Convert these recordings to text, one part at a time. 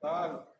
Claro.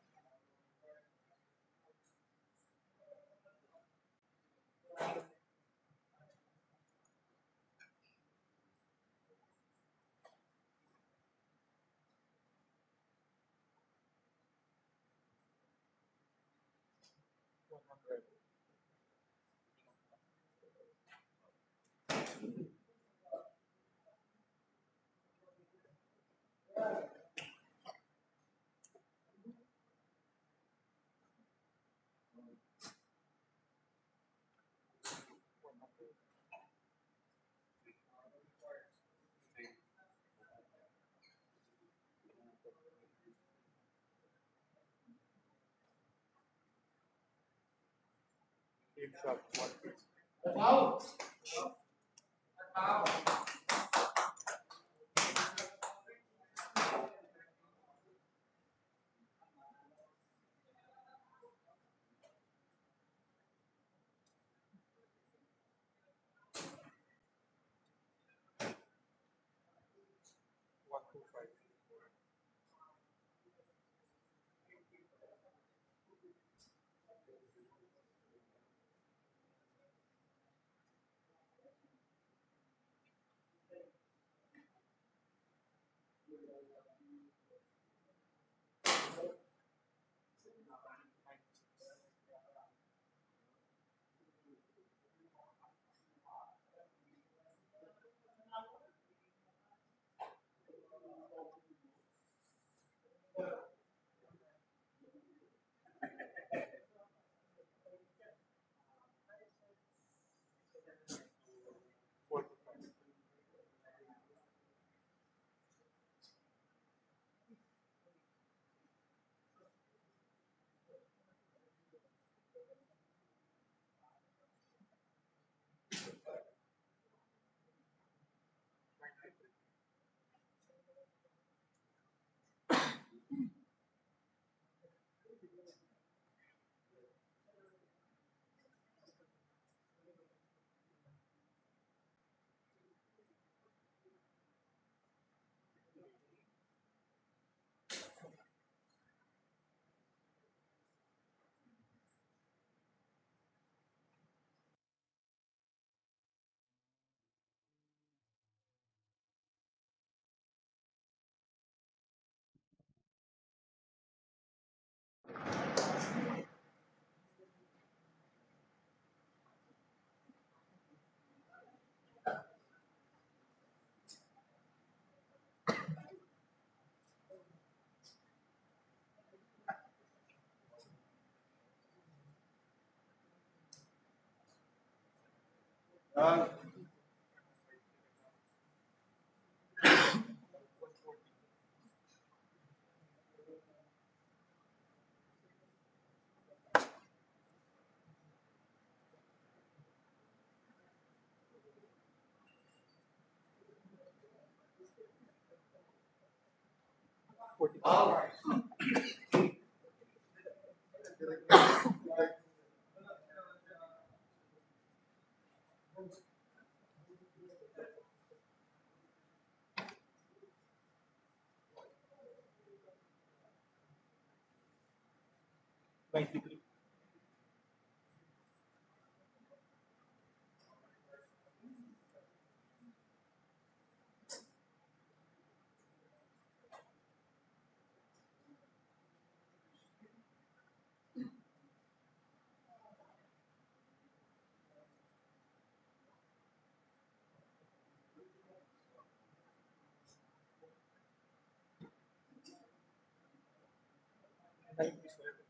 Two, five. Forty-five. Ninety-three. Uh, Done. One basically. Thank you.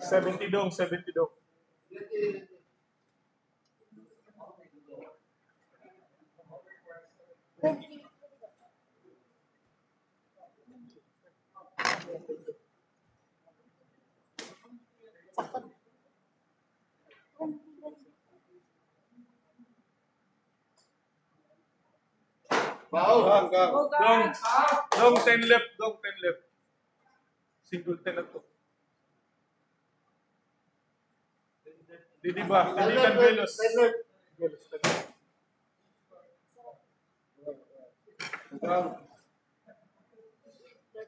70 dong, 70 dong. Thank you. Foul, hanggang. Go, Dong, guys. dong 10 left, dong 10 left. Single 10 lang to. Didi ba? Didi Canvelos. Canvelos. Canvelos.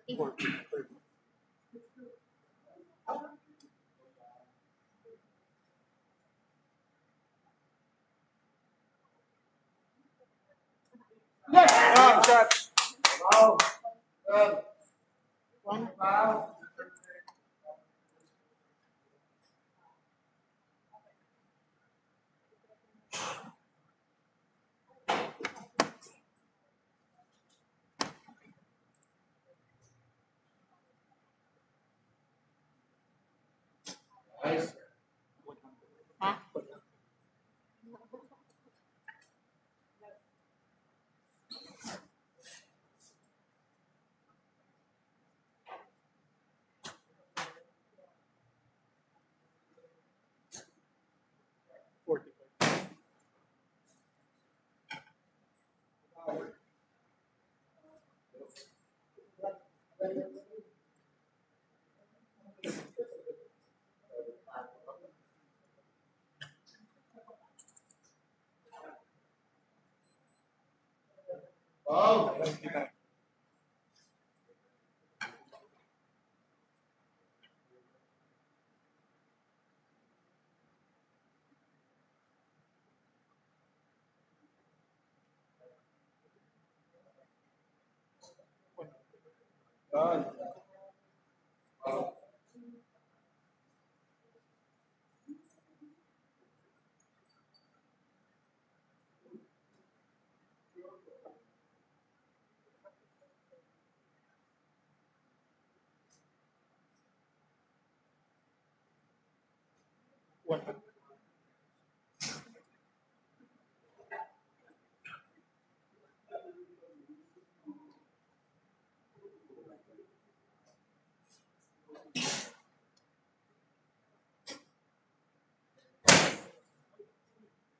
30. 30. One. Nice. Wow. Ninety-nine.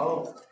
Wow.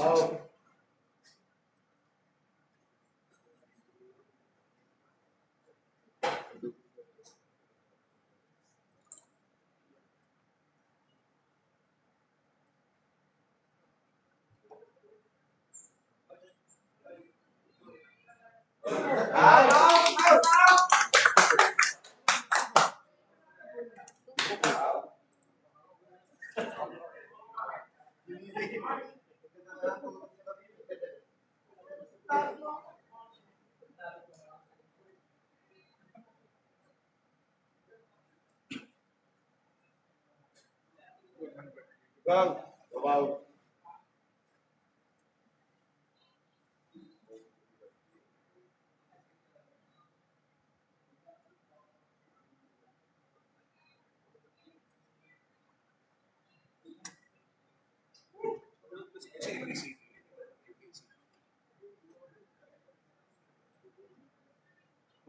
Wow. Gang.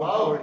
Wow.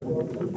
Ninety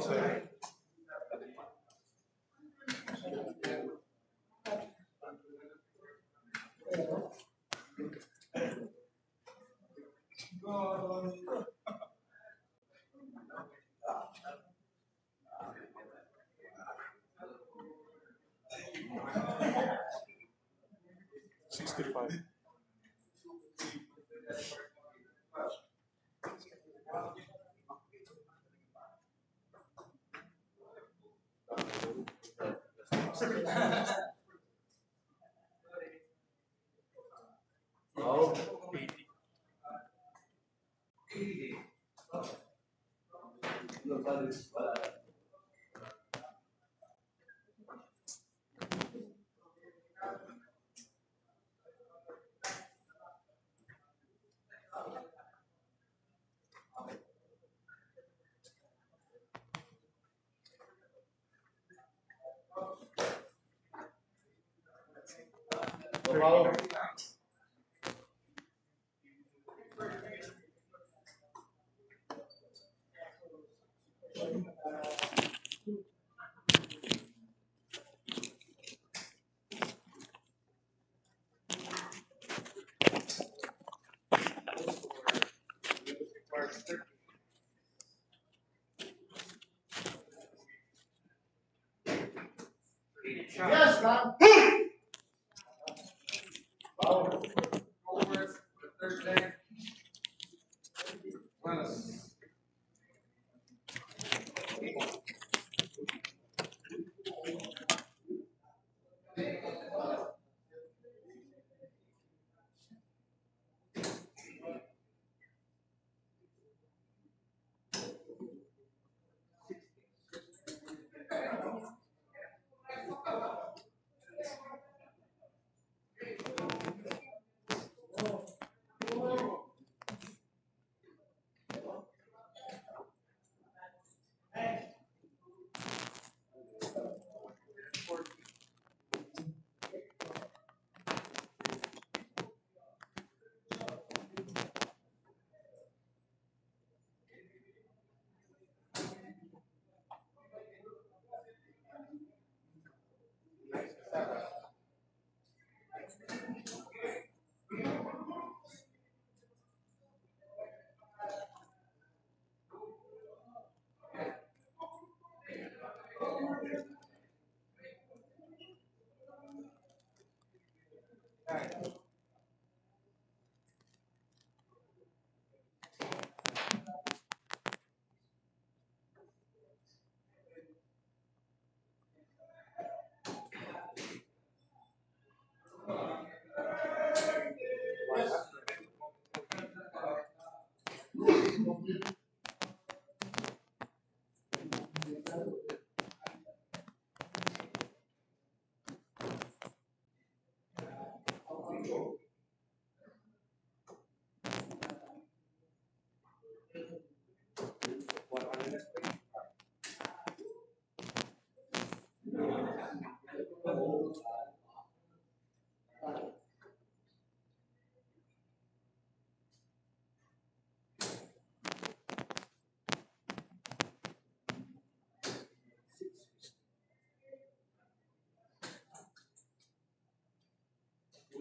seven. Foul.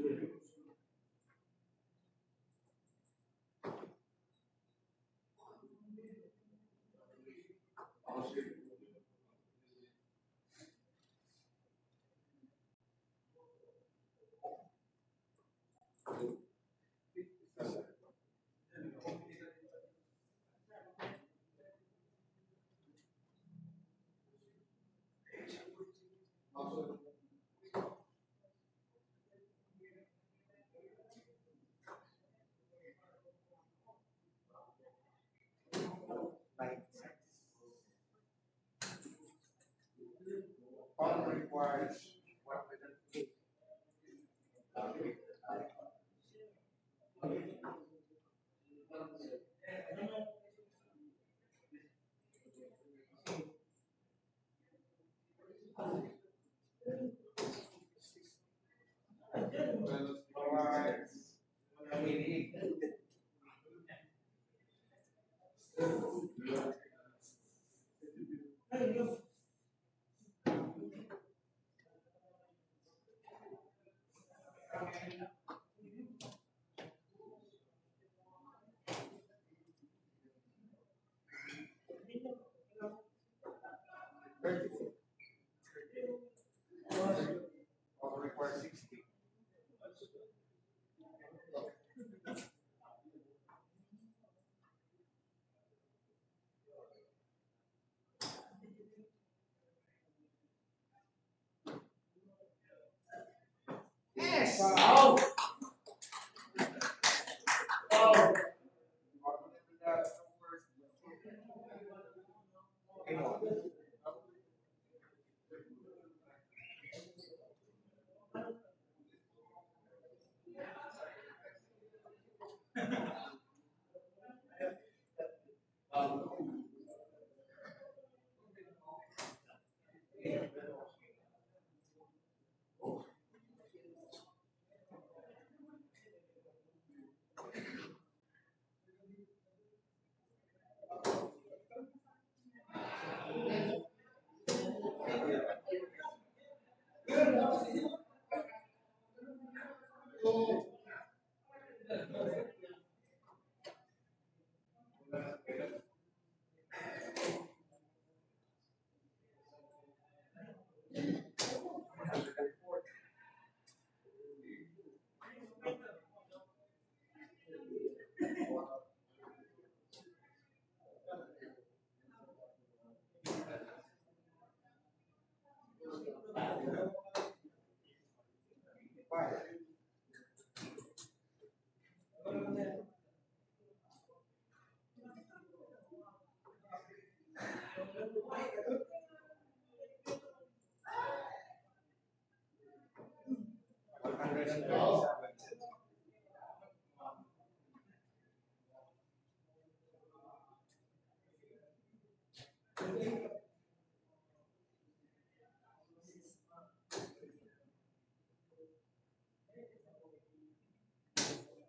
Thank you. Requires